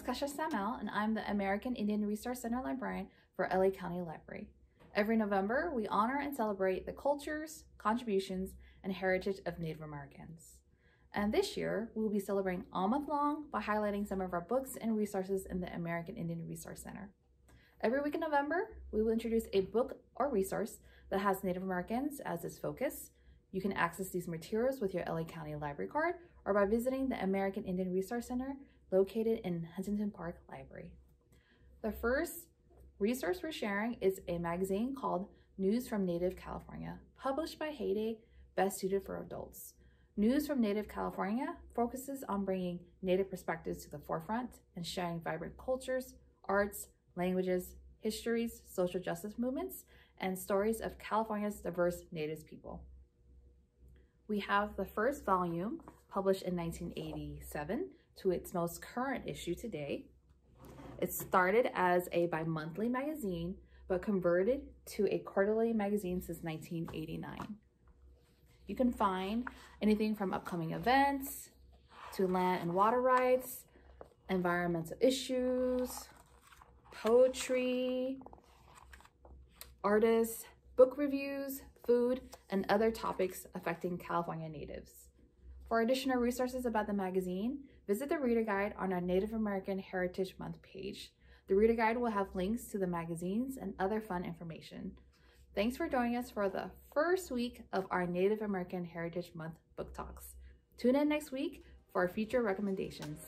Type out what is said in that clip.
Kesha Samel, and I'm the American Indian Resource Center librarian for LA County Library. Every November, we honor and celebrate the cultures, contributions, and heritage of Native Americans. And this year, we will be celebrating all month long by highlighting some of our books and resources in the American Indian Resource Center. Every week in November, we will introduce a book or resource that has Native Americans as its focus. You can access these materials with your LA County Library card or by visiting the American Indian Resource Center located in Huntington Park Library. The first resource we're sharing is a magazine called News from Native California, published by Heyday, best suited for adults. News from Native California focuses on bringing Native perspectives to the forefront and sharing vibrant cultures, arts, languages, histories, social justice movements, and stories of California's diverse Native people. We have the first volume, published in 1987, to its most current issue today. It started as a bi-monthly magazine, but converted to a quarterly magazine since 1989. You can find anything from upcoming events to land and water rights, environmental issues, poetry, artists, book reviews, food, and other topics affecting California natives. For additional resources about the magazine, visit the Reader Guide on our Native American Heritage Month page. The Reader Guide will have links to the magazines and other fun information. Thanks for joining us for the first week of our Native American Heritage Month book talks. Tune in next week for our future recommendations.